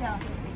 这样。